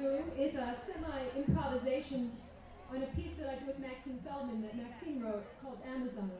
do is a semi-improvisation on a piece that I did with Maxine Feldman that Maxine wrote called Amazon.